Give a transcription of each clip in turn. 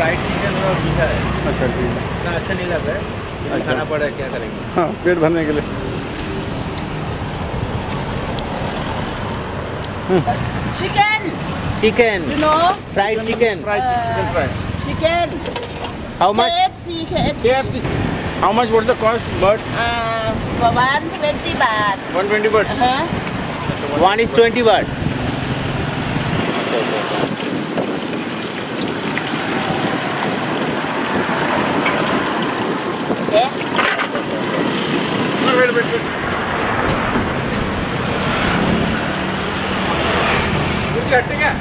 Fried chicken और मीठा है। अच्छा ठीक है। इतना अच्छा नहीं लग रहा है अच्छा। खाना पड़ा है क्या करेंगे? हाँ पेट भरने के लिए। chicken chicken fried chicken chicken how much KFC KFC KFC how much? Was the cost but uh, for one twenty baht. 120 but uh-huh. One is twenty bar okay. Wait wait wait कुछ हटते क्या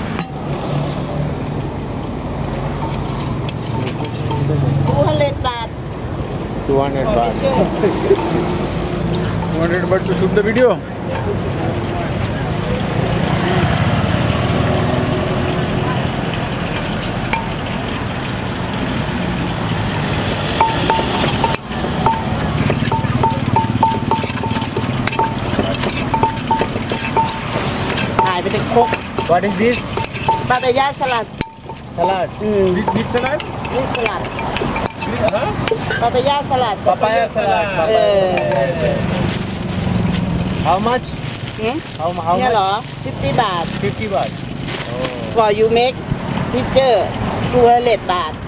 two hundred baht two hundred for बार picture 200 but to shoot the I will. What is this? Papaya salad. Salad. Mm. with salad? With salad. Huh? Papaya salad. Papaya salad. Papaya. Yeah. How much? Hmm? How, how Hello, much? 50 baht. 50 baht. Oh. For you make picture, 200 baht.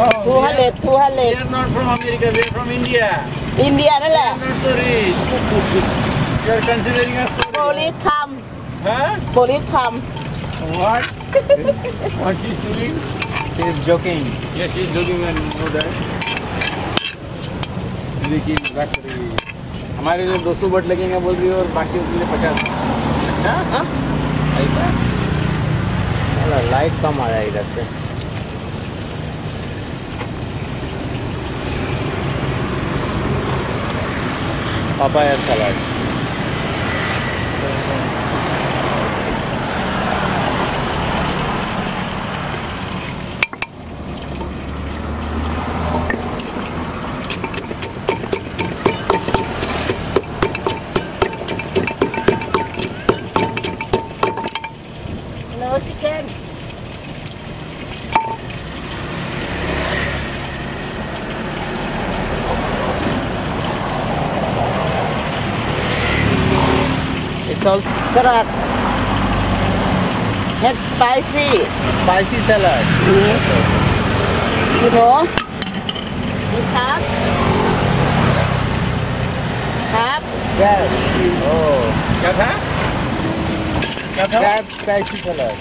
Oh, 200, 200. We are not from America, we are from India. India, no? We are not tourists. you are considering us tourists. Only come. Huh? Police come. What? what she's doing? She's joking. Yes, she's joking and know that. देखिए मज़ाक हमारे जो दो सौ but लगेंगे बोल रही और बाकी उसके लिए पचास ऐसा लाइट कम आ रहा है इधर से पापा ऐसा light salt. serat, Have spicy. Spicy salad. Mm. You know, we. Yes. Oh. What have? grab spicy salad.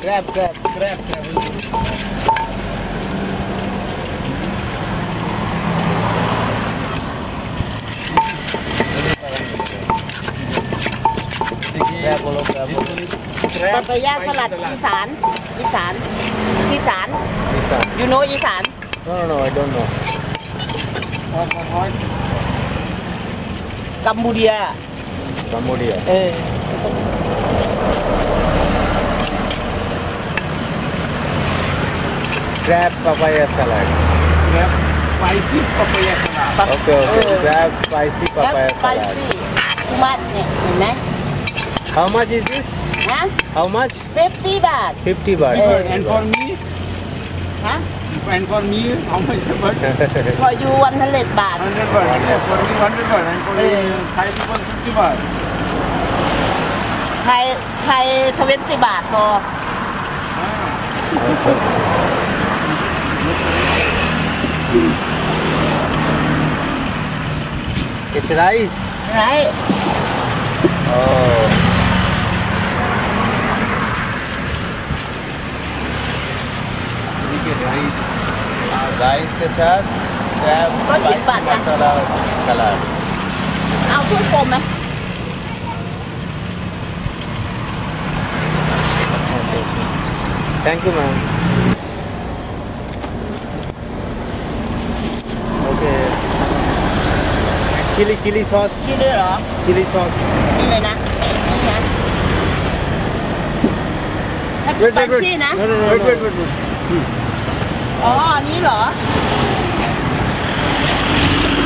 Grab, grab, grab, grab. ปาปายาสลัดอีสานอีสานอีสาน Isan. you know อีสาน No, no, no, I don't know. กัมพูเดีย Cambodia. เออ Crab papaya salad. Grab spicy papaya salad. Okay, okay. Crab spicy แล้ว papaya ไป salad. สิคุมัดเนี่ยเห็นไหม How much is this? Huh? How much? 50 baht. 50 baht. Yeah. And for me? Huh? And for me, how much baht? for you, 100 baht. 100 baht. Yeah, for me, 100 baht. And for yeah. Thai people, 50 baht. Thai, Thai 20 baht for. It's rice. Right. Oh. 50 กรัม110บาทจ้ะ มสลา10กะลาเอาถ้วยโฟมไหมโอเค thank you ma'am โอเค chili chili sauce ชื่อด้วยเหรอ chili sauce นี่เลยนะ นี่นะแอปส Wait, ไป wait, wait. ซี่นะ No, no, no, no. Wait, wait, wait, wait. อ๋ออันนี้เหรอ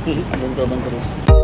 belum coba terus.